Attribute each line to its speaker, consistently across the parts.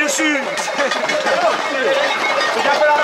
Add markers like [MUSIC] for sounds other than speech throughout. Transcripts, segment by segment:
Speaker 1: je suis [LAUGHS]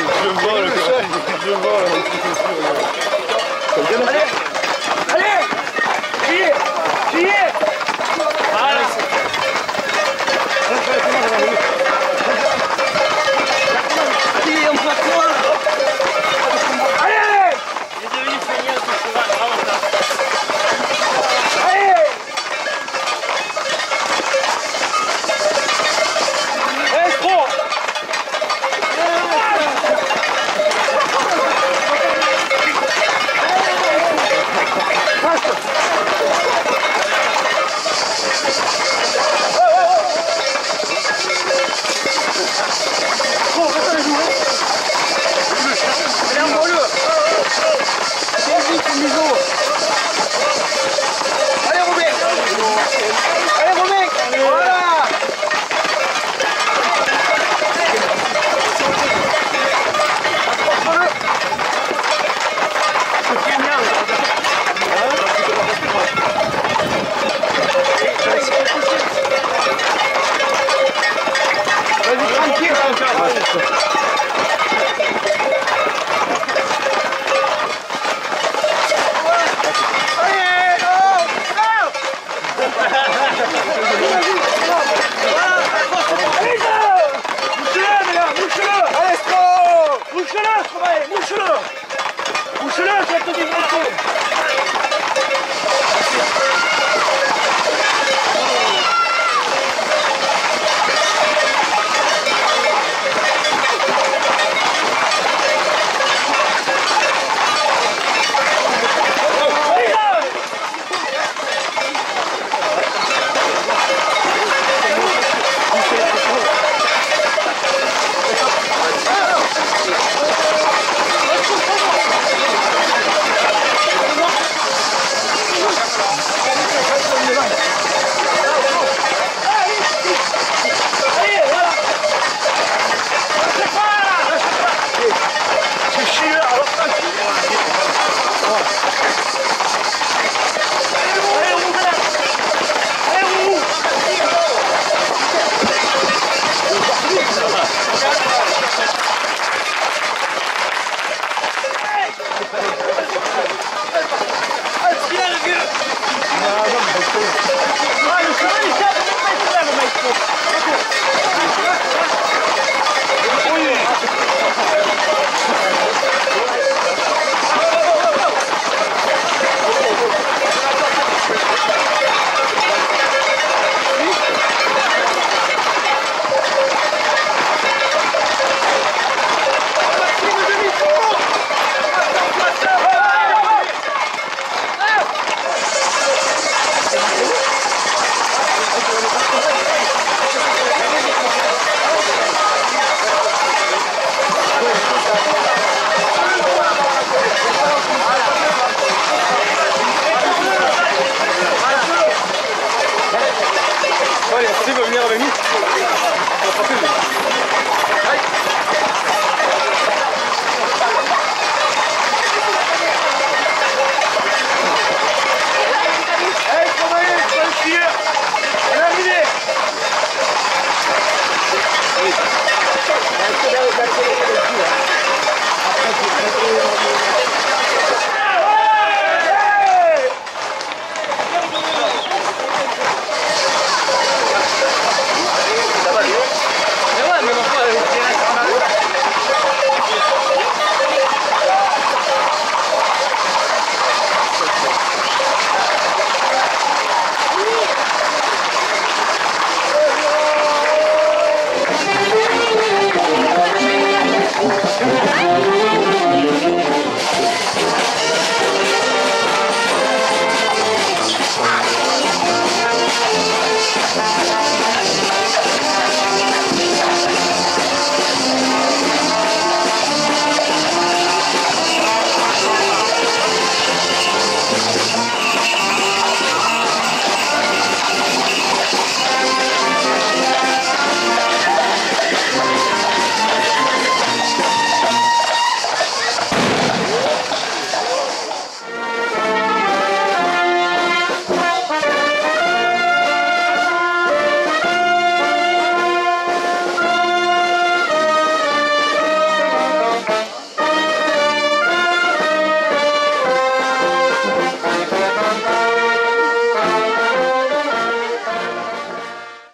Speaker 1: vole, je vole, je vole. 무시라! 무시라! 제트님 무시! Are you serious?